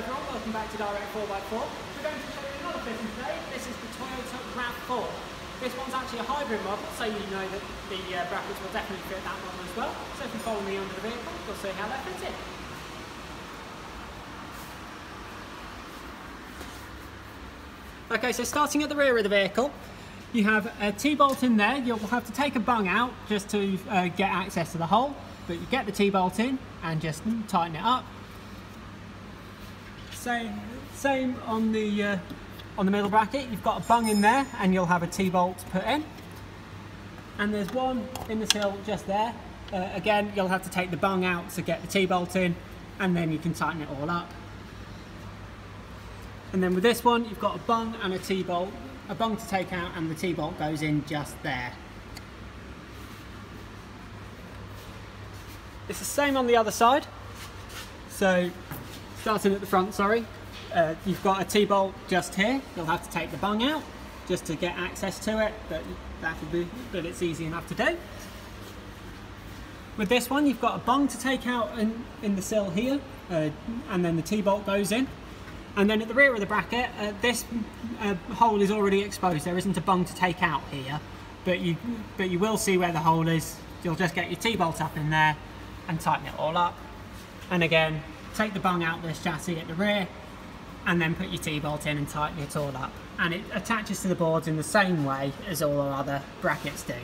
everyone, welcome back to Direct 4x4. We're going to show you another fitting today. This is the Toyota RAV4. This one's actually a hybrid model, so you know that the uh, brackets will definitely fit that model as well. So if you follow me under the vehicle, you'll see how they're fitted. Okay, so starting at the rear of the vehicle, you have a T-bolt in there. You'll have to take a bung out just to uh, get access to the hole, but you get the T-bolt in and just tighten it up. Same, same on the uh, on the middle bracket. You've got a bung in there, and you'll have a T-bolt put in. And there's one in the sill just there. Uh, again, you'll have to take the bung out to get the T-bolt in, and then you can tighten it all up. And then with this one, you've got a bung and a T-bolt, a bung to take out and the T-bolt goes in just there. It's the same on the other side. So, starting at the front, sorry, uh, you've got a T-bolt just here. You'll have to take the bung out just to get access to it, but that'll be, but it's easy enough to do. With this one, you've got a bung to take out in, in the sill here, uh, and then the T-bolt goes in. And then at the rear of the bracket, uh, this uh, hole is already exposed. There isn't a bung to take out here, but you but you will see where the hole is. You'll just get your T-bolt up in there and tighten it all up. And again, take the bung out of this chassis at the rear, and then put your T-bolt in and tighten it all up. And it attaches to the boards in the same way as all our other brackets do.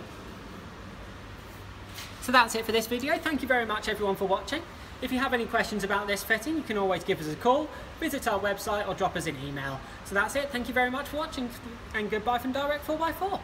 So that's it for this video. Thank you very much everyone for watching. If you have any questions about this fitting, you can always give us a call, visit our website or drop us an email. So that's it. Thank you very much for watching and goodbye from Direct 4x4.